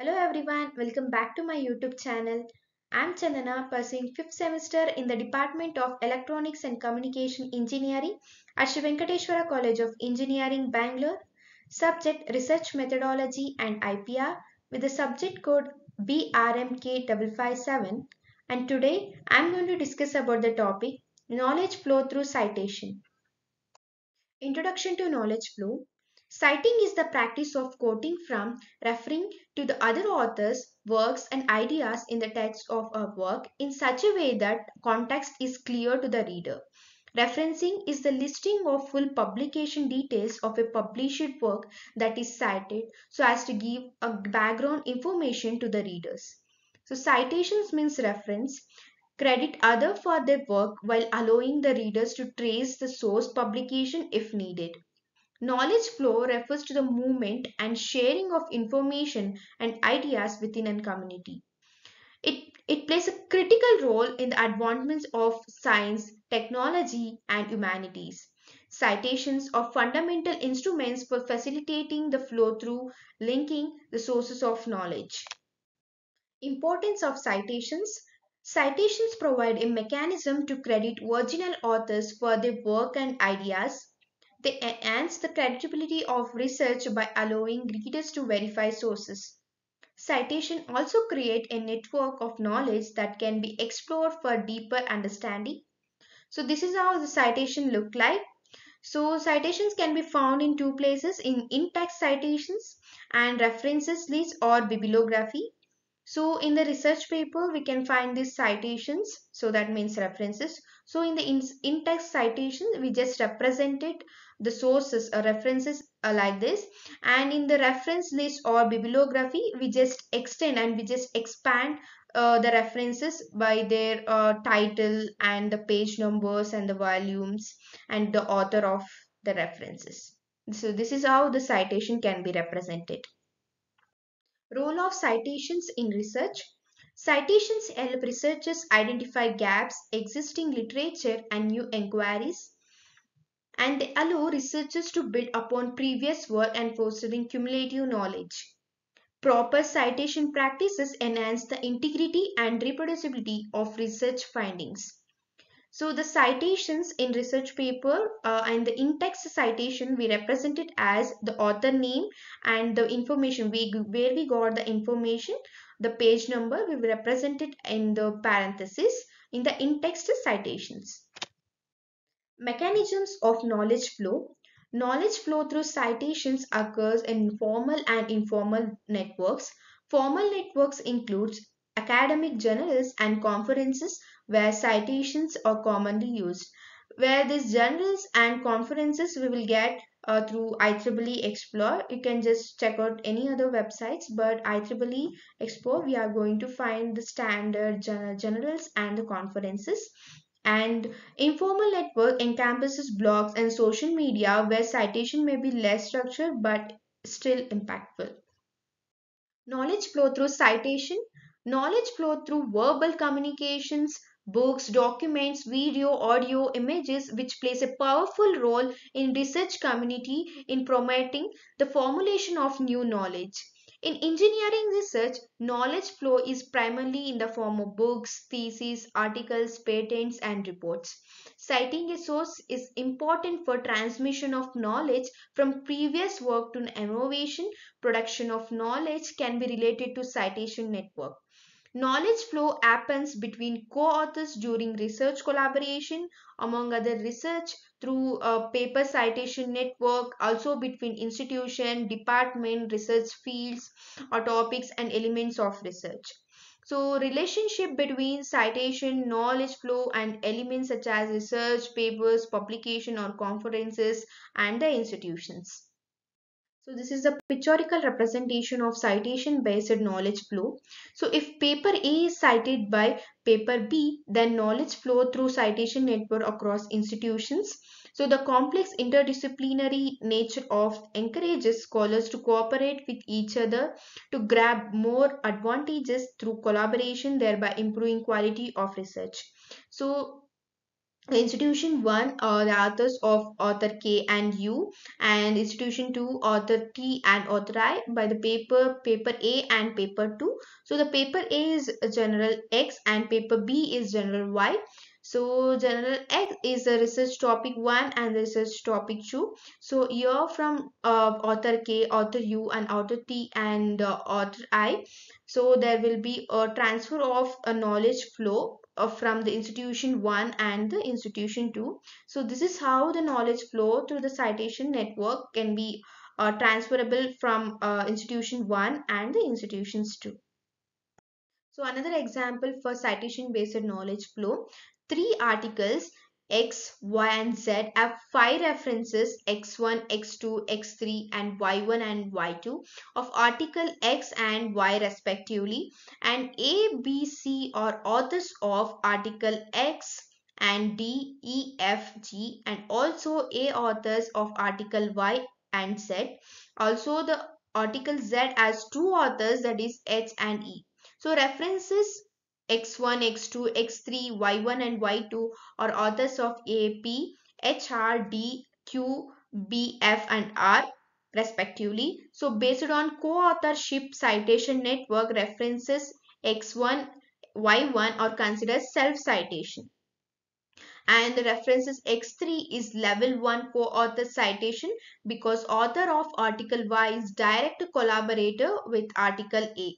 Hello everyone, welcome back to my YouTube channel. I'm Chandana, pursuing 5th semester in the Department of Electronics and Communication Engineering at Sri Venkateswara College of Engineering, Bangalore. Subject Research Methodology and IPR with the subject code BRMK557 and today I'm going to discuss about the topic Knowledge Flow Through Citation. Introduction to Knowledge Flow Citing is the practice of quoting from, referring to the other authors, works and ideas in the text of a work in such a way that context is clear to the reader. Referencing is the listing of full publication details of a published work that is cited so as to give a background information to the readers. So citations means reference, credit other for their work while allowing the readers to trace the source publication if needed. Knowledge flow refers to the movement and sharing of information and ideas within a community. It, it plays a critical role in the advancements of science, technology, and humanities. Citations are fundamental instruments for facilitating the flow through linking the sources of knowledge. Importance of citations Citations provide a mechanism to credit original authors for their work and ideas they enhance the credibility of research by allowing readers to verify sources. Citation also create a network of knowledge that can be explored for deeper understanding. So this is how the citation look like. So citations can be found in two places in in-text citations and references list or bibliography. So in the research paper, we can find these citations. So that means references. So in the in-text citation, we just represented the sources or references are like this and in the reference list or bibliography we just extend and we just expand uh, the references by their uh, title and the page numbers and the volumes and the author of the references so this is how the citation can be represented role of citations in research citations help researchers identify gaps existing literature and new inquiries and they allow researchers to build upon previous work and fostering cumulative knowledge. Proper citation practices enhance the integrity and reproducibility of research findings. So the citations in research paper uh, and the in-text citation we represent it as the author name and the information we, where we got the information the page number we represent it in the parenthesis in the in-text citations. Mechanisms of knowledge flow. Knowledge flow through citations occurs in formal and informal networks. Formal networks includes academic journals and conferences where citations are commonly used. Where these journals and conferences we will get uh, through IEEE Xplore. You can just check out any other websites, but IEEE Xplore we are going to find the standard journals and the conferences and informal network encompasses blogs and social media where citation may be less structured but still impactful. Knowledge flow through citation. Knowledge flow through verbal communications, books, documents, video, audio, images which plays a powerful role in research community in promoting the formulation of new knowledge. In engineering research, knowledge flow is primarily in the form of books, theses, articles, patents, and reports. Citing a source is important for transmission of knowledge from previous work to innovation. Production of knowledge can be related to citation network. Knowledge flow happens between co-authors during research collaboration, among other research through a paper citation network, also between institution, department, research fields or topics and elements of research. So relationship between citation, knowledge flow and elements such as research, papers, publication or conferences and the institutions. So this is a pictorial representation of citation based knowledge flow. So if paper A is cited by paper B, then knowledge flow through citation network across institutions. So the complex interdisciplinary nature of encourages scholars to cooperate with each other to grab more advantages through collaboration, thereby improving quality of research. So institution 1 uh, the authors of author k and u and institution 2 author t and author i by the paper paper a and paper 2 so the paper a is general x and paper b is general y so general X is the research topic 1 and research topic 2. So here from uh, author K, author U and author T and uh, author I. So there will be a transfer of a knowledge flow from the institution 1 and the institution 2. So this is how the knowledge flow through the citation network can be uh, transferable from uh, institution 1 and the institutions 2. So another example for citation based knowledge flow three articles X, Y and Z have five references X1, X2, X3 and Y1 and Y2 of article X and Y respectively and A, B, C are authors of article X and D, E, F, G and also A authors of article Y and Z. Also the article Z has two authors that is H and E. So references x1, x2, x3, y1 and y2 are authors of A, P, H, R, D, Q, B, F and R respectively. So based on co-authorship citation network references x1, y1 are considered self-citation and the references x3 is level 1 co-author citation because author of article y is direct collaborator with article a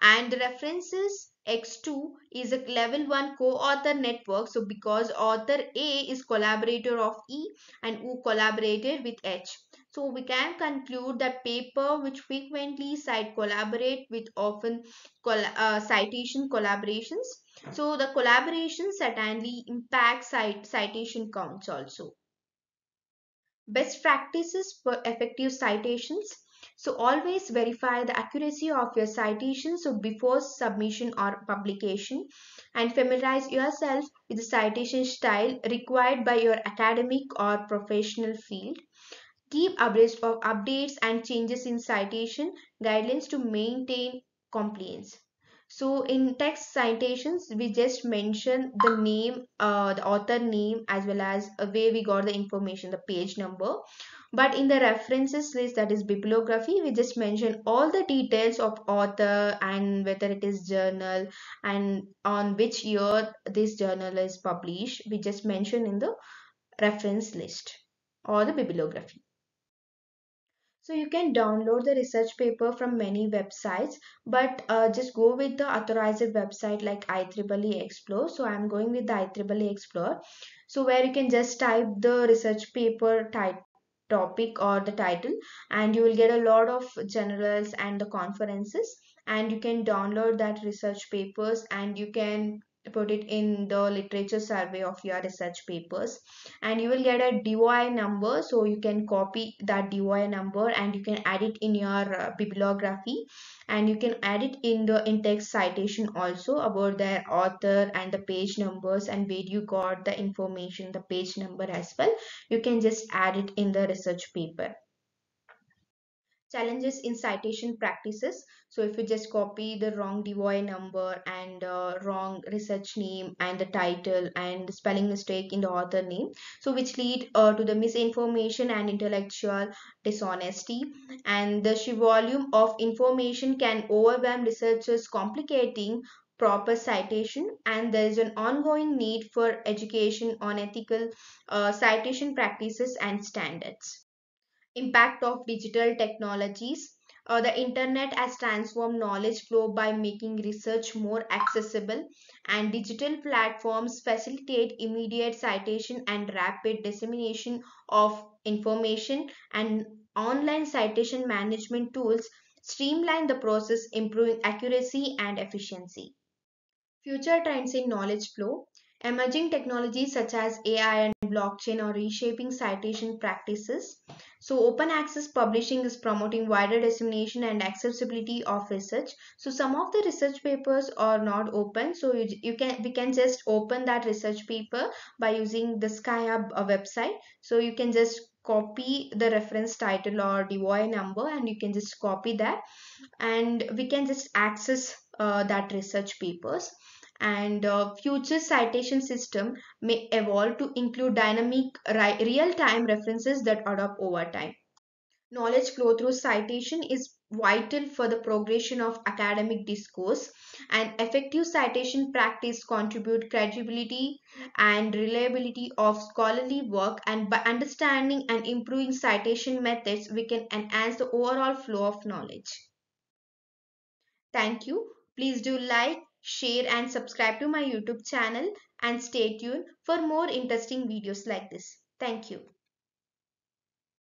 and references X2 is a level 1 co-author network. So because author A is collaborator of E and who collaborated with H. So we can conclude that paper which frequently cite collaborate with often col uh, citation collaborations. So the collaboration certainly impact cite citation counts also. Best practices for effective citations. So always verify the accuracy of your citation so before submission or publication and familiarize yourself with the citation style required by your academic or professional field. Keep abreast of updates and changes in citation guidelines to maintain compliance. So in text citations, we just mention the name, uh, the author name as well as where we got the information, the page number. But in the references list that is bibliography we just mention all the details of author and whether it is journal and on which year this journal is published. We just mention in the reference list or the bibliography so you can download the research paper from many websites, but uh, just go with the authorized website like IEEE Xplore. So I'm going with the IEEE Xplore. So where you can just type the research paper type topic or the title and you will get a lot of generals and the conferences and you can download that research papers and you can put it in the literature survey of your research papers. And you will get a DOI number so you can copy that DOI number and you can add it in your uh, bibliography. And you can add it in the in-text citation also about their author and the page numbers and where you got the information the page number as well. You can just add it in the research paper challenges in citation practices. So if you just copy the wrong DOI number and uh, wrong research name and the title and the spelling mistake in the author name so which lead uh, to the misinformation and intellectual dishonesty. And the sheer volume of information can overwhelm researchers complicating proper citation. And there is an ongoing need for education on ethical uh, citation practices and standards impact of digital technologies. Uh, the internet has transformed knowledge flow by making research more accessible and digital platforms facilitate immediate citation and rapid dissemination of information and online citation management tools streamline the process improving accuracy and efficiency. Future trends in knowledge flow Emerging technologies such as AI and blockchain are reshaping citation practices. So open access publishing is promoting wider dissemination and accessibility of research. So some of the research papers are not open. So you, you can we can just open that research paper by using the SciHub uh, website. So you can just copy the reference title or DOI number and you can just copy that and we can just access uh, that research papers and uh, future citation system may evolve to include dynamic real-time references that adapt over time. Knowledge flow through citation is vital for the progression of academic discourse and effective citation practice contribute credibility and reliability of scholarly work and by understanding and improving citation methods we can enhance the overall flow of knowledge. Thank you. Please do like, share and subscribe to my YouTube channel and stay tuned for more interesting videos like this. Thank you.